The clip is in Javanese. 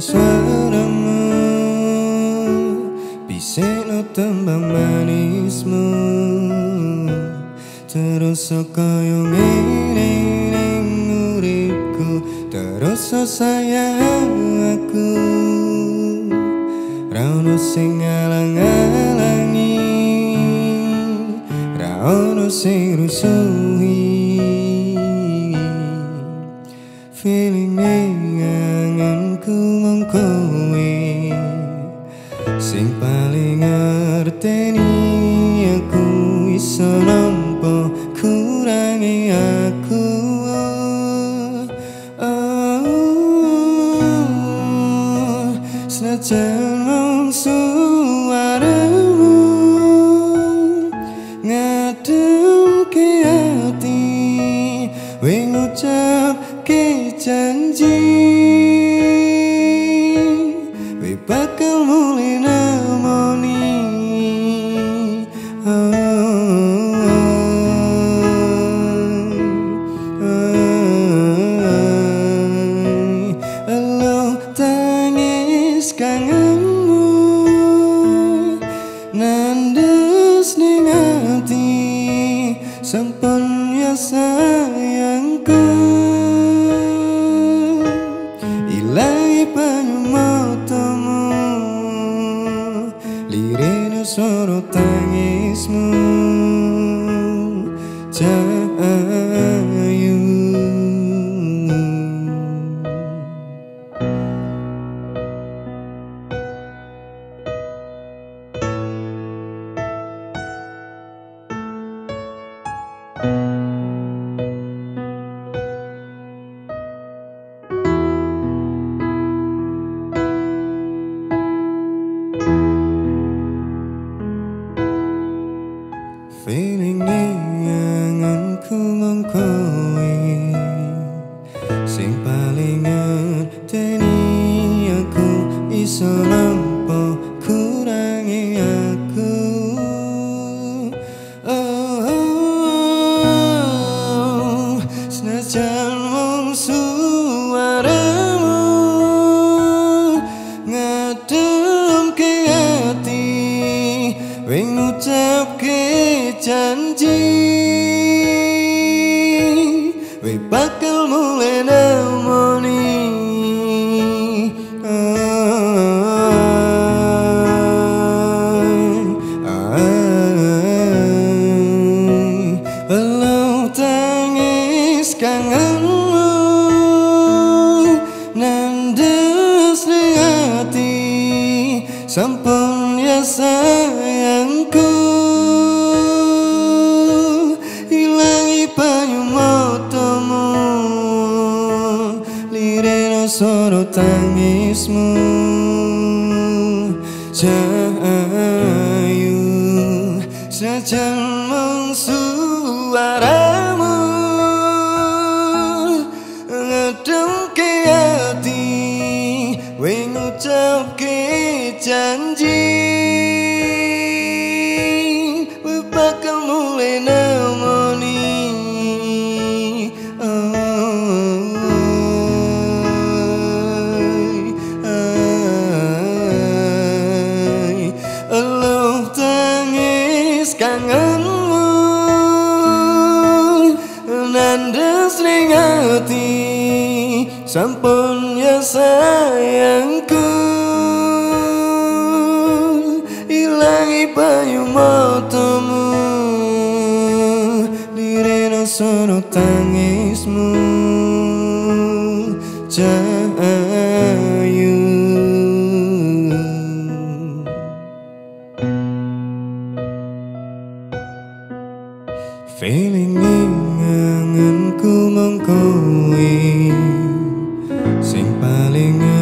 suaramu. Bisa tembang manismu. Terus kaya ngene ning uripku Terus sayang aku. Rauno sing alang-alangi Rauno sing rusuhi ngangenku mongkowe Sing paling ngerteni aku iso nampa kurangi aku. Oh, Senajan mong suaramu Ngadem ke hati Wing ucap ke janji kangenmu Nandes ning ati Sampun ya sayangku. Ilahi panyumotomu Lirine soro tangismu Cahayu Feeling janji. We bakal mulai nemoni. Halo tangis kangenmu Nandes ning hati. Ya sayangku Soro tangismu Cahayu Senajan mong suaramu Ngedem ke hati Wing ucap ke janji. Bakal mulai kangenmu. Nandes ning ati sampun ya sayangku. Ilangi bayu matamu direno sono tangismu. Jangan uwi Sing paling